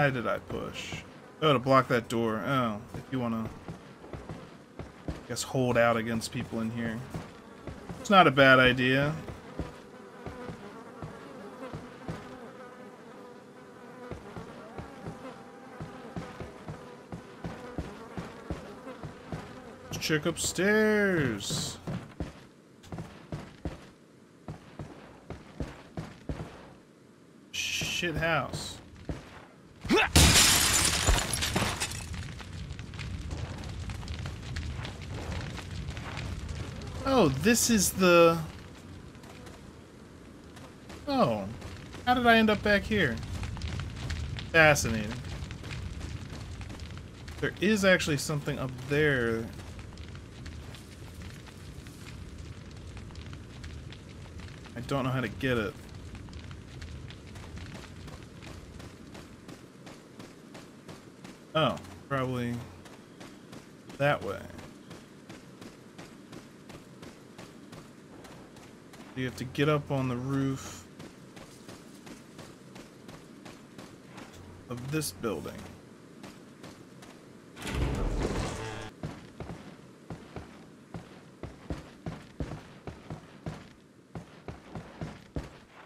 Why did I push? Oh, to block that door. Oh, if you want to, I guess, hold out against people in here. It's not a bad idea. Let's check upstairs. Shit house. Oh, this is the... Oh. How did I end up back here? Fascinating. There is actually something up there. I don't know how to get it. Oh, probably that way. You have to get up on the roof of this building.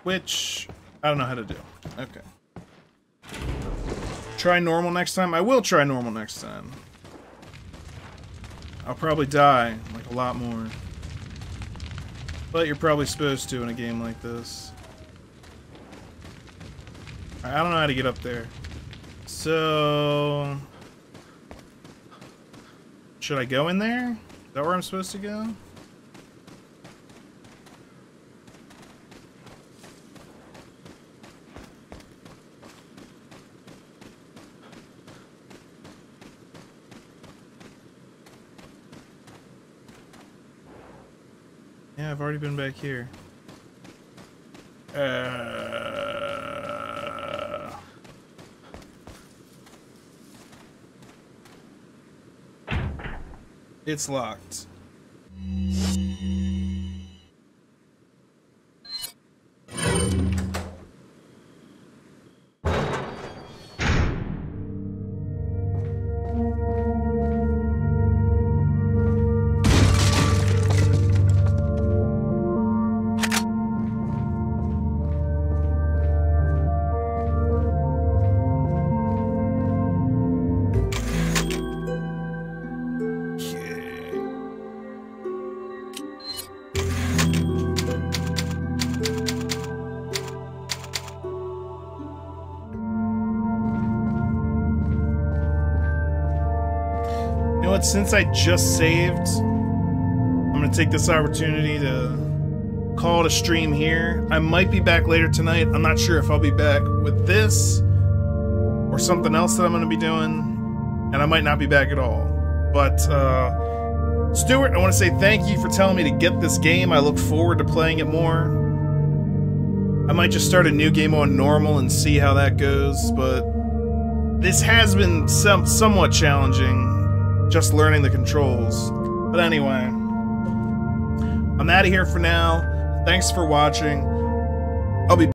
Which I don't know how to do. Okay. Try normal next time? I will try normal next time. I'll probably die, like, a lot more. But you're probably supposed to in a game like this. I don't know how to get up there. So... Should I go in there? Is that where I'm supposed to go? Already been back here. Uh... It's locked. Since I just saved, I'm gonna take this opportunity to call it a stream here. I might be back later tonight. I'm not sure if I'll be back with this or something else that I'm gonna be doing, and I might not be back at all. But uh, Stuart, I want to say thank you for telling me to get this game. I look forward to playing it more. I might just start a new game on normal and see how that goes, but this has been some somewhat challenging just learning the controls. But anyway, I'm out of here for now. Thanks for watching.